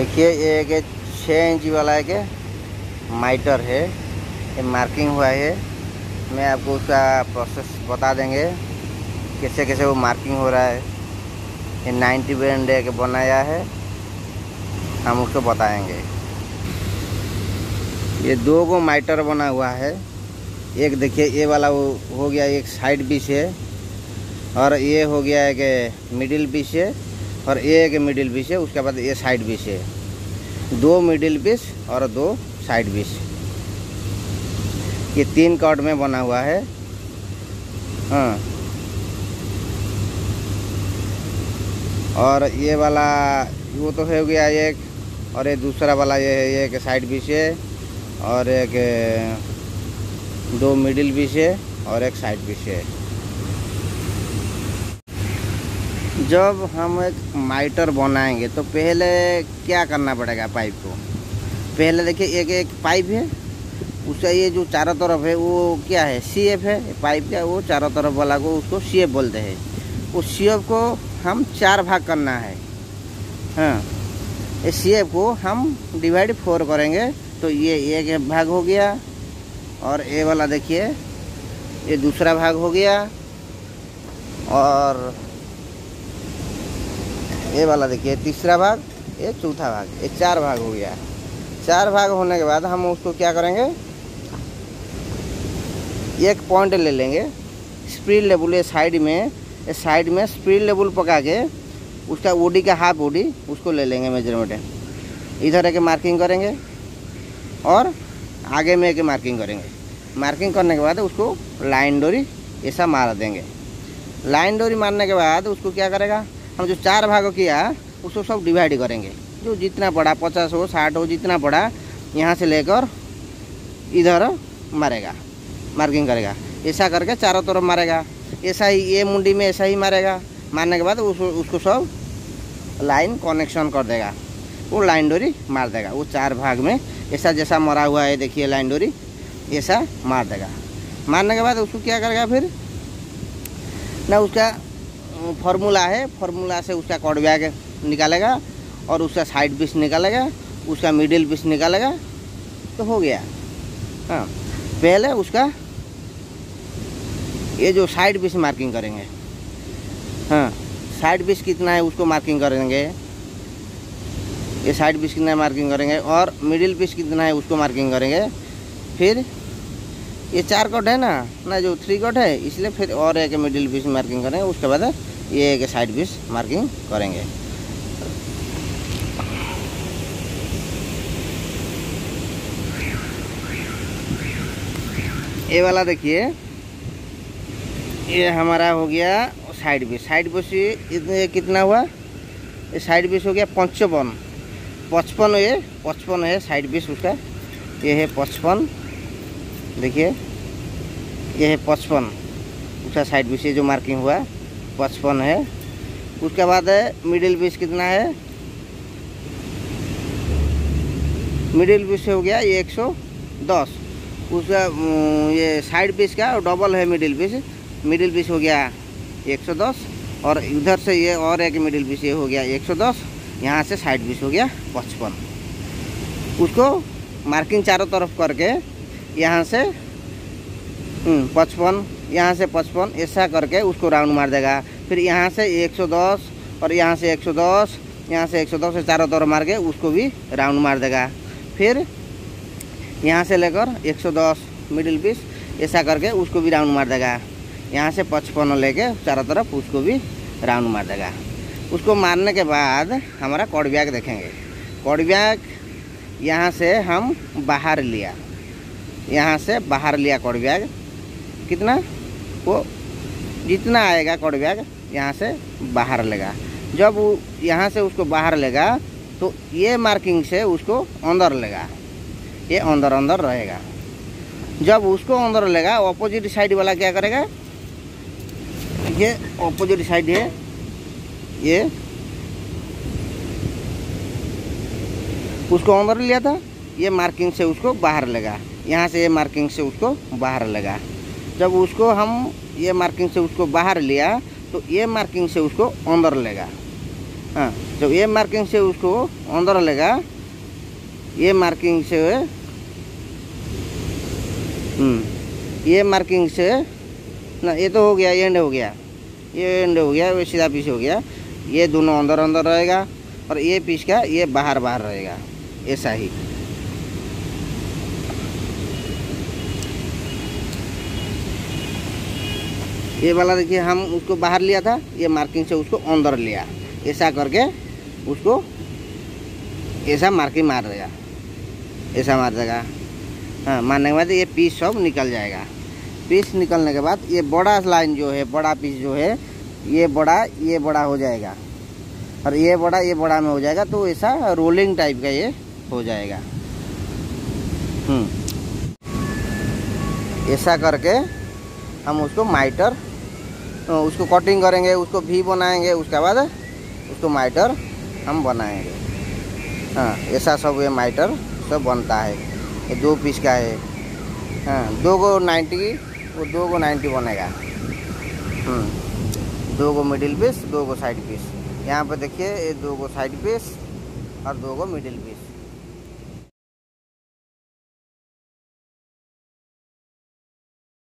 देखिए, ये एक छः इंच वाला एक माइटर है, ये मार्किंग हुआ है। मैं आपको उसका प्रोसेस बता देंगे, कैसे कैसे वो मार्किंग हो रहा है। ये नाइन्टी बैंड के बनाया है, हम उसको बताएँगे। ये दो गो माइटर बना हुआ है, एक देखिए, ये वाला वो हो गया, एक साइड बीच है, और ये हो गया एक मिडिल पीस है। और ये एक मिडिल पीस है, उसके बाद ये साइड बीच है। दो मिडिल पीस और दो साइड पीस ये तीन कॉर्ड में बना हुआ है। हाँ। और ये वाला, वो तो हो गया एक, और ये दूसरा वाला ये है ये एक साइड बीच है, और एक, दो मिडिल पीस है, और एक साइड बीच है। जब हम एक माइटर बनाएँगे तो पहले क्या करना पड़ेगा पाइप को? पहले देखिए, एक एक पाइप है उसका ये जो चारों तरफ़ है, वो क्या है? सी एफ़ है, पाइप का वो चारों तरफ़ वाला को उसको सी एफ़ बोलते हैं। उस सी एफ़ को हम चार भाग करना है। हाँ इस सी एफ़ को हम डिवाइड फोर करेंगे तो ये एक भाग हो गया, और ये वाला देखिए, ये दूसरा भाग हो गया, और ये वाला देखिए, तीसरा भाग, ये चौथा भाग, ये चार भाग हो गया। चार भाग होने के बाद हम उसको क्या करेंगे? एक पॉइंट ले लेंगे स्प्रीड लेवल ये साइड में, ये साइड में स्प्रीड लेवल पका के, उसका ओडी का हाफ़ ओडी उसको ले लेंगे मेज़रमेंट इधर एक मार्किंग करेंगे और आगे में एक मार्किंग करेंगे। मार्किंग करने के बाद उसको लाइन डोरी ऐसा मार देंगे। लाइन डोरी मारने के बाद उसको क्या करेगा? हम जो चार भाग किया, उसको सब डिवाइड करेंगे। जो जितना पड़ा पचास हो, साठ हो, जितना पड़ा यहाँ से लेकर इधर मारेगा मार्किंग करेगा। ऐसा करके चारों तरफ़ मारेगा। ऐसा ही, ये मुंडी में ऐसा ही मारेगा। मारने के बाद उसको उसको सब लाइन कनेक्शन कर देगा। वो लाइन डोरी मार देगा। वो चार भाग में ऐसा जैसा मरा हुआ है, देखिए लाइन डोरी, ऐसा मार देगा। मारने के बाद उसको क्या करेगा फिर? ना उसका फॉर्मूला है, फॉर्मूला से उसका कॉड बैग निकालेगा और उसका साइड पीस निकालेगा, उसका मिडिल पीस निकालेगा तो हो गया। हाँ पहले उसका ये जो साइड पीस मार्किंग करेंगे। हाँ साइड पीस कितना है उसको मार्किंग करेंगे। ये साइड पीस कितना है मार्किंग करेंगे और मिडिल पीस कितना है उसको मार्किंग करेंगे। फिर ये चार कट है ना ना जो थ्री कट है, इसलिए फिर और एक मिडिल पीस मार्किंग करेंगे, उसके बाद ये एक साइड पीस मार्किंग करेंगे। ये वाला देखिए, ये हमारा हो गया साइड पीस साइड पीस इतने कितना हुआ? ये साइड पीस हो गया पंचपन। पचपन ये पचपन है साइड पीस उसका। ये है पचपन। देखिए, ये है पचपन। उसका साइड पीस ये जो मार्किंग हुआ। पचपन है। उसके बाद है मिडिल पीस कितना है? मिडिल पीस हो गया ये एक सौ दस। उसका ये साइड पीस का डबल है मिडिल पीस मिडिल पीस हो गया एक सौ दस और इधर से ये और एक मिडिल पीस ये हो गया एक सौ दस। यहाँ से साइड पीस हो गया पचपन। उसको मार्किंग चारों तरफ़ करके यहाँ से पचपन, यहाँ से पचपन, ऐसा करके उसको राउंड मार देगा। फिर यहाँ से 110 और यहाँ से 110 यहाँ से 110 से चारों तरफ़ मार के उसको भी राउंड मार देगा। फिर यहाँ से लेकर 110 मिडिल पीस ऐसा करके उसको भी राउंड मार देगा। यहाँ से पचपन लेके चारों तरफ़ उसको भी राउंड मार देगा। उसको मारने के बाद हमारा कॉड बैग देखेंगे। कॉड बैग यहाँ से हम बाहर लिया। यहाँ से बाहर लिया कॉड बैग। कितना? वो जितना आएगा कॉड बैग, यहाँ से बाहर लेगा। जब वो यहाँ से उसको बाहर लेगा तो ये मार्किंग से उसको अंदर लेगा। ये अंदर अंदर रहेगा। जब उसको अंदर लेगा ऑपोजिट साइड वाला क्या करेगा? ये ऑपोजिट साइड है। ये उसको अंदर लिया था। ये मार्किंग से उसको बाहर लेगा। यहाँ से ये मार्किंग से उसको बाहर लेगा। जब उसको हम ये मार्किंग से उसको बाहर लिया तो ये मार्किंग से उसको अंदर लेगा। हाँ जब ये मार्किंग से उसको अंदर लेगा ये मार्किंग से हम्म, ये मार्किंग से ना ये तो हो गया एंड हो गया। ये एंड हो गया सीधा पीस हो गया। ये दोनों अंदर अंदर रहेगा और ये पीस का ये बाहर बाहर रहेगा। ऐसा ही। ये वाला देखिए, हम उसको बाहर लिया था, ये मार्किंग से उसको अंदर लिया। ऐसा करके उसको ऐसा मार्किंग मार देगा। ऐसा मार देगा। हाँ मारने के बाद ये पीस सब निकल जाएगा। पीस निकलने के बाद ये बड़ा लाइन जो है, बड़ा पीस जो है, ये बड़ा ये बड़ा हो जाएगा। और ये बड़ा ये बड़ा में हो जाएगा तो ऐसा रोलिंग टाइप का ये हो जाएगा। हम्म। ऐसा करके हम उसको माइटर उसको कटिंग करेंगे, उसको भी बनाएँगे, उसके बाद उसको माइटर हम बनाएँगे। हाँ ऐसा सब ये माइटर सब बनता है। ये दो पीस का है। हाँ दो गो नाइन्टी वो दो गो नाइन्टी बनेगा। हम्म दो गो मिडिल पीस दो गो साइड पीस यहाँ पर देखिए, ये दो गो साइड पीस और दो गो मिडिल पीस